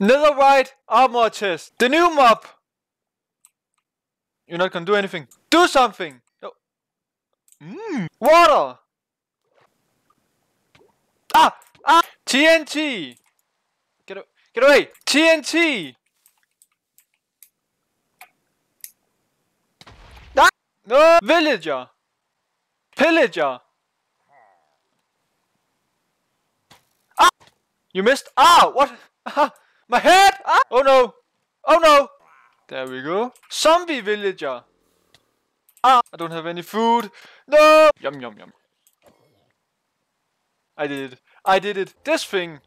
Netherite armor test. The new mob. You're not gonna do anything. Do something. No. Mmm. Water. Ah. Ah. TNT. Get a get away. TNT. Ah. No. Villager. Pillager. Ah. You missed. Ah. What? Ah. My head! Ah! Oh no! Oh no! There we go. Zombie villager! Ah! I don't have any food! No! Yum yum yum. I did it. I did it. This thing!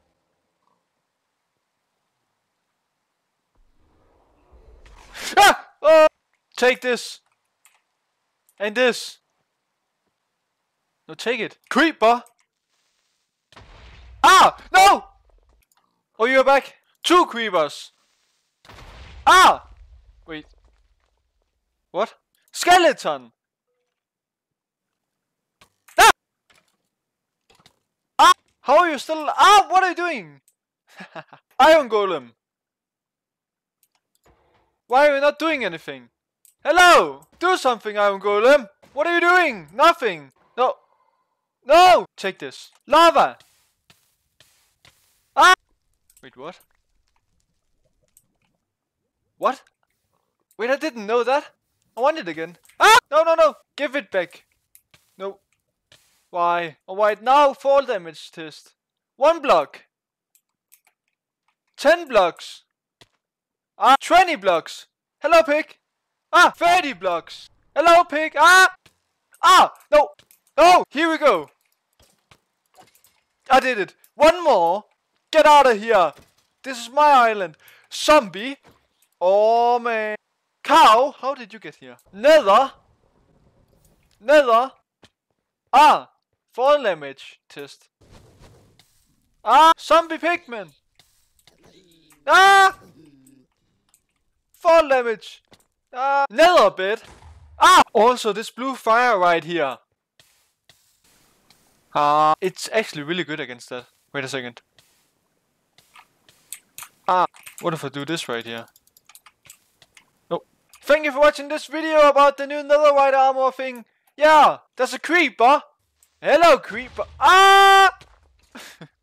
Ah! Oh! Take this! And this! No, take it. Creeper! Ah! No! Oh, you're back! Two creepers! Ah! Wait. What? Skeleton! Ah! Ah! How are you still- Ah! What are you doing? Iron Golem! Why are you not doing anything? Hello! Do something, Iron Golem! What are you doing? Nothing! No! No! Take this. Lava! Ah! Wait, what? What? Wait, I didn't know that. I want it again. Ah! No, no, no. Give it back. No. Why? Alright, now fall damage test. One block. Ten blocks. Ah, 20 blocks. Hello, pig. Ah, 30 blocks. Hello, pig. Ah! Ah! No! No! Here we go. I did it. One more. Get out of here. This is my island. Zombie. Oh man. Cow, how did you get here? Nether. Nether. Ah, fall damage test. Ah, zombie pigman. Ah, fall damage. Ah, nether bed. Ah, also this blue fire right here. Ah, it's actually really good against that. Wait a second. Ah, what if I do this right here? Thank you for watching this video about the new Netherite armor thing. Yeah, that's a creeper. Hello, creeper. Ah!